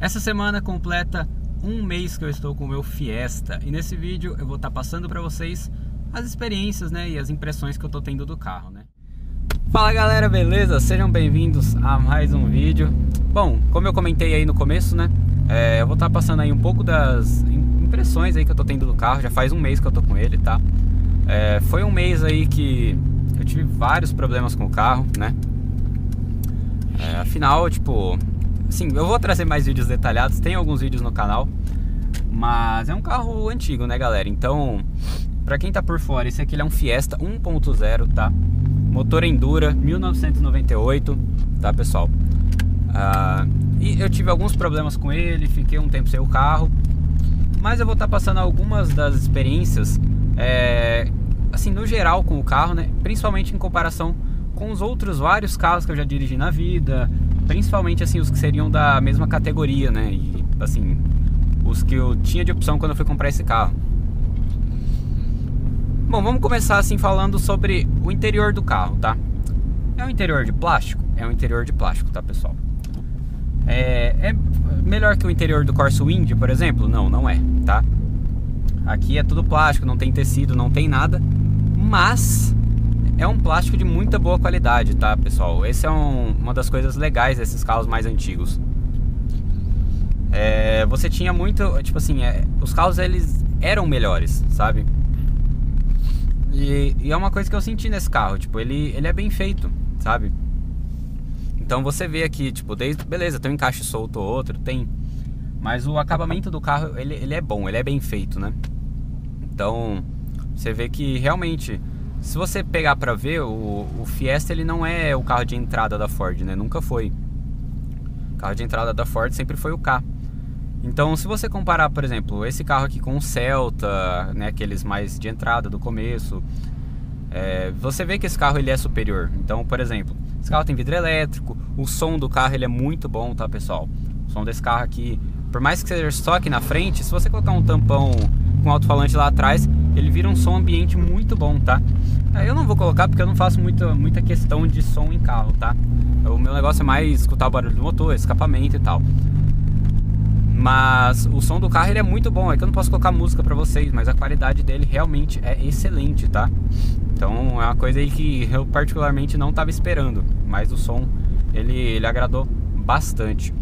Essa semana completa um mês que eu estou com o meu Fiesta e nesse vídeo eu vou estar passando para vocês as experiências né, e as impressões que eu estou tendo do carro. Né? Fala galera, beleza? Sejam bem-vindos a mais um vídeo. Bom, como eu comentei aí no começo, né? É, eu vou estar passando aí um pouco das impressões aí que eu estou tendo do carro. Já faz um mês que eu estou com ele, tá? É, foi um mês aí que eu tive vários problemas com o carro, né? É, afinal, tipo, Sim, eu vou trazer mais vídeos detalhados, tem alguns vídeos no canal, mas é um carro antigo, né, galera? Então, para quem tá por fora, esse aqui é um Fiesta 1.0, tá? Motor Endura, 1998, tá, pessoal? Uh, e eu tive alguns problemas com ele, fiquei um tempo sem o carro, mas eu vou estar tá passando algumas das experiências, é, assim, no geral com o carro, né? Principalmente em comparação com os outros vários carros que eu já dirigi na vida, principalmente assim os que seriam da mesma categoria, né? E assim, os que eu tinha de opção quando eu fui comprar esse carro. Bom, vamos começar assim falando sobre o interior do carro, tá? É um interior de plástico? É um interior de plástico, tá, pessoal? É, é melhor que o interior do Corsa Wind, por exemplo? Não, não é, tá? Aqui é tudo plástico, não tem tecido, não tem nada, mas é um plástico de muita boa qualidade, tá, pessoal? Esse é um, uma das coisas legais desses carros mais antigos. É, você tinha muito, tipo assim, é, os carros eles eram melhores, sabe? E, e, é uma coisa que eu senti nesse carro, tipo, ele, ele é bem feito, sabe? Então você vê aqui, tipo, desde, beleza, tem um encaixe solto ou outro, tem. Mas o acabamento do carro, ele, ele é bom, ele é bem feito, né? Então, você vê que realmente se você pegar para ver, o, o, Fiesta ele não é o carro de entrada da Ford, né? Nunca foi. O carro de entrada da Ford sempre foi o K. Então, se você comparar, por exemplo, esse carro aqui com o Celta, né, aqueles mais de entrada do começo, é, você vê que esse carro ele é superior. Então, por exemplo, esse carro tem vidro elétrico, o som do carro ele é muito bom, tá, pessoal? O som desse carro aqui, por mais que seja só aqui na frente, se você colocar um tampão com alto-falante lá atrás, ele vira um som ambiente muito bom, tá? Eu não vou colocar porque eu não faço muita, muita questão de som em carro, tá? O meu negócio é mais escutar o barulho do motor, escapamento e tal. Mas o som do carro ele é muito bom, é que eu não posso colocar música para vocês, mas a qualidade dele realmente é excelente, tá? Então é uma coisa aí que eu particularmente não estava esperando, mas o som ele, ele agradou bastante.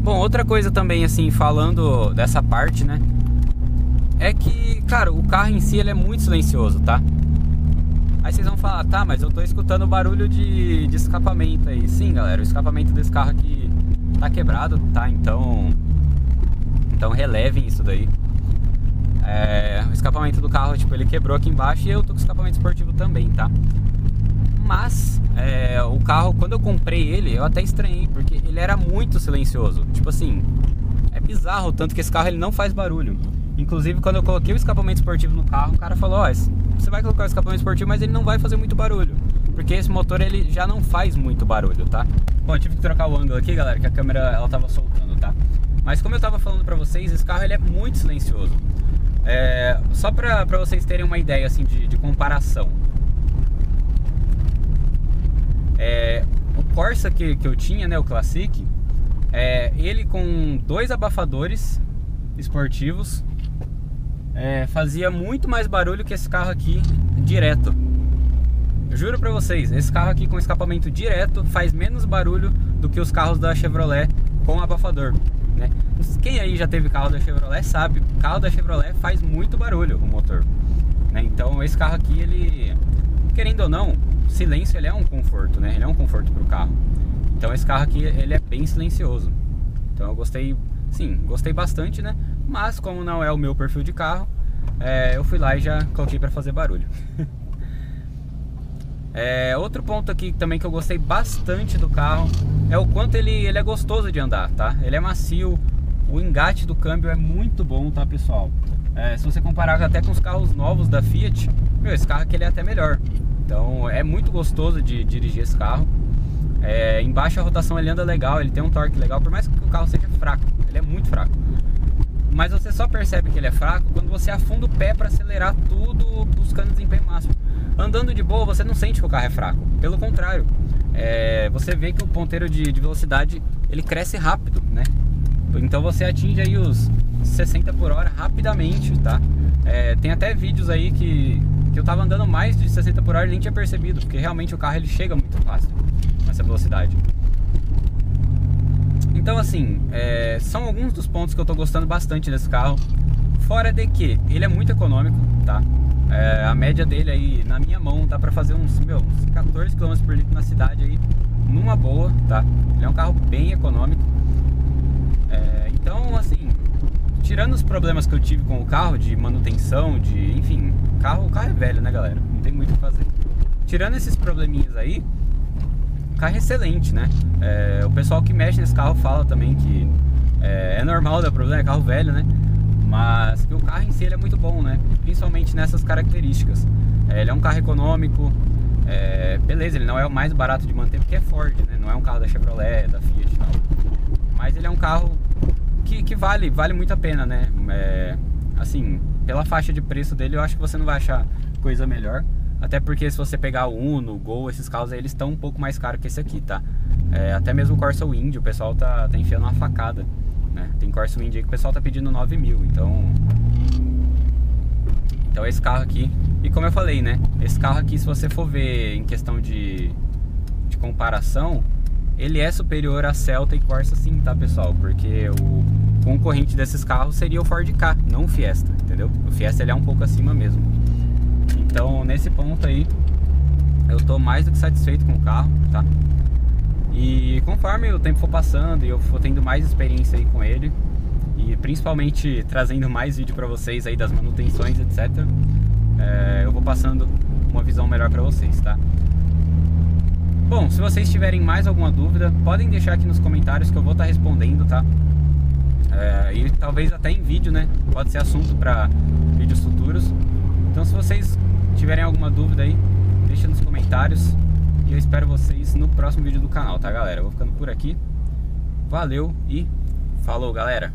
Bom, outra coisa também assim, falando dessa parte, né? é que, cara, o carro em si ele é muito silencioso, tá? Aí vocês vão falar, tá, mas eu tô escutando barulho de, de escapamento aí. Sim, galera, o escapamento desse carro aqui tá quebrado, tá? Então, então relevem isso daí. É, o escapamento do carro, tipo, ele quebrou aqui embaixo e eu tô com escapamento esportivo também, tá? Mas é, o carro, quando eu comprei ele, eu até estranhei, porque ele era muito silencioso. Tipo assim, é bizarro, tanto que esse carro ele não faz barulho. Inclusive, quando eu coloquei o escapamento esportivo no carro, o cara falou: Ó, oh, você vai colocar o escapamento esportivo, mas ele não vai fazer muito barulho. Porque esse motor ele já não faz muito barulho, tá? Bom, tive que trocar o ângulo aqui, galera, que a câmera ela tava soltando, tá? Mas como eu tava falando pra vocês, esse carro ele é muito silencioso. É, só pra, pra vocês terem uma ideia assim de, de comparação. É, o Corsa que, que eu tinha, né, o Classic, é, ele com dois abafadores esportivos é, fazia muito mais barulho que esse carro aqui direto. Eu juro pra vocês, esse carro aqui com escapamento direto faz menos barulho do que os carros da Chevrolet com abafador. Né? Quem aí já teve carro da Chevrolet sabe, carro da Chevrolet faz muito barulho o motor. Né? Então esse carro aqui, ele, querendo ou não, silêncio ele é um conforto, né? Ele é um conforto pro carro. Então esse carro aqui, ele é bem silencioso. Então eu gostei, sim, gostei bastante, né? Mas como não é o meu perfil de carro, é, eu fui lá e já coloquei para fazer barulho. é, outro ponto aqui também que eu gostei bastante do carro é o quanto ele, ele é gostoso de andar, tá? Ele é macio, o engate do câmbio é muito bom, tá pessoal? É, se você comparar até com os carros novos da Fiat, meu, esse carro aqui ele é até melhor. Então é muito gostoso de dirigir esse carro. É, em baixa rotação ele anda legal, ele tem um torque legal, por mais que o carro seja fraco, ele é muito fraco mas você só percebe que ele é fraco quando você afunda o pé para acelerar tudo buscando desempenho máximo. Andando de boa, você não sente que o carro é fraco. Pelo contrário, é, você vê que o ponteiro de, de, velocidade ele cresce rápido, né? Então você atinge aí os 60 por hora rapidamente, tá? É, tem até vídeos aí que, que eu tava andando mais de 60 por hora e nem tinha percebido, porque realmente o carro ele chega muito fácil nessa velocidade. Então assim, é, são alguns dos pontos que eu tô gostando bastante desse carro. Fora de que ele é muito econômico, tá? É, a média dele aí na minha mão dá pra fazer uns, meu, uns 14 km por litro na cidade aí, numa boa, tá? Ele é um carro bem econômico. É, então, assim, tirando os problemas que eu tive com o carro, de manutenção, de. Enfim, carro, o carro é velho, né, galera? Não tem muito o que fazer. Tirando esses probleminhas aí, carro é excelente, né? É, o pessoal que mexe nesse carro fala também que é, é normal dar problema, é carro velho, né? Mas que o carro em si é muito bom, né? Principalmente nessas características. É, ele é um carro econômico, é, beleza, ele não é o mais barato de manter porque é Ford, né? Não é um carro da Chevrolet, da Fiat e tal. Mas ele é um carro que, que vale, vale muito a pena, né? É, assim, pela faixa de preço dele, eu acho que você não vai achar coisa melhor. Até porque se você pegar o Uno, o Gol, esses carros aí, eles estão um pouco mais caros que esse aqui, tá? É, até mesmo o Corsa Wind, o pessoal tá, tá enfiando uma facada. Né? Tem Corsa Wind aí que o pessoal tá pedindo 9 mil, então... Então esse carro aqui... E como eu falei, né? Esse carro aqui, se você for ver em questão de, de comparação, ele é superior a Celta e Corsa sim, tá pessoal? Porque o concorrente desses carros seria o Ford K, não o Fiesta, entendeu? O Fiesta ele é um pouco acima mesmo. Então nesse ponto aí, eu tô mais do que satisfeito com o carro, tá? E conforme o tempo for passando e eu for tendo mais experiência aí com ele, e principalmente trazendo mais vídeo para vocês aí das manutenções, etc, é, eu vou passando uma visão melhor para vocês, tá? Bom, se vocês tiverem mais alguma dúvida, podem deixar aqui nos comentários que eu vou estar tá respondendo, tá? É, e talvez até em vídeo, né? Pode ser assunto para vídeos futuros. Vocês tiverem alguma dúvida aí, deixa nos comentários. E eu espero vocês no próximo vídeo do canal, tá galera? Eu vou ficando por aqui. Valeu e falou galera!